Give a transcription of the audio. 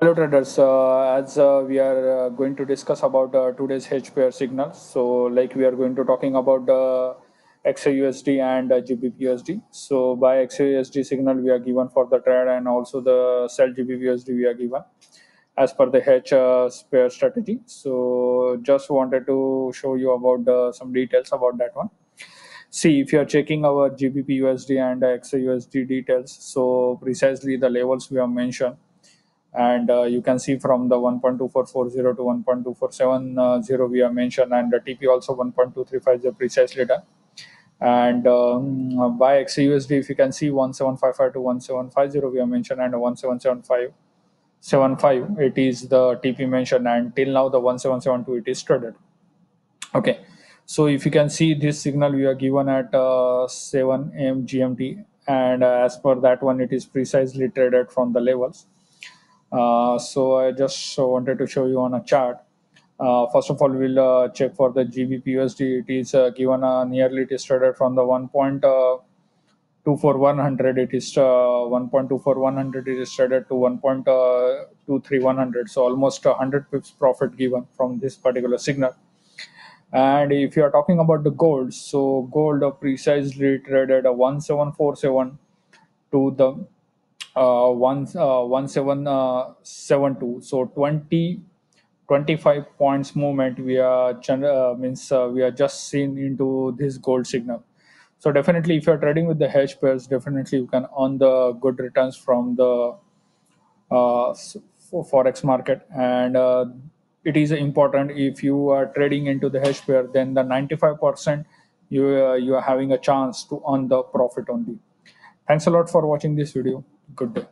Hello traders, uh, as uh, we are uh, going to discuss about uh, today's hedge pair signals. So like we are going to talking about uh, XAUUSD and uh, GBPUSD. So buy XAUUSD signal we are given for the trade and also the sell GBPUSD we are given as per the H uh, pair strategy. So just wanted to show you about uh, some details about that one. See if you are checking our GBPUSD and XAUUSD details. So precisely the levels we have mentioned and uh, you can see from the 1.2440 to 1.2470 we have mentioned and the TP also 1.235 is precisely done. And um, buy XUSD if you can see 1755 to 1750 we have mentioned and 1775 75 it is the TP mentioned and till now the 1772 it is traded okay. So if you can see this signal we are given at uh, 7 am GMT and uh, as per that one it is precisely traded from the levels. uh, so I just wanted to show you on a chart. Uh, first of all, we'll uh, check for the GBPUSD. It is uh, given nearly is traded from the 1.24100. It is uh, 1.24100. It is traded to 1.23100. So almost 100 pips profit given from this particular signal. And if you are talking about the gold, so gold precisely traded a 1747 to the uh, one uh, one seven uh, seven two. So 20 25 points movement we are uh, means uh, we are just seen into this gold signal. So definitely, if you are trading with the hedge pairs, definitely you can earn the good returns from the uh, forex market and. Uh, it is important if you are trading into the hedge pair then the 95% you you are having a chance to earn the profit only thanks a lot for watching this video. Good day